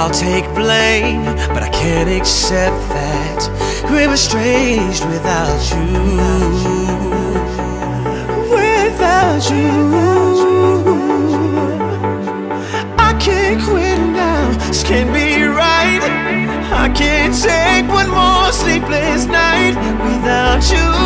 I'll take blame. But I can't accept that we're estranged without you. Without you, I can't quit now. This can't be right. I can't take one more sleepless night without you.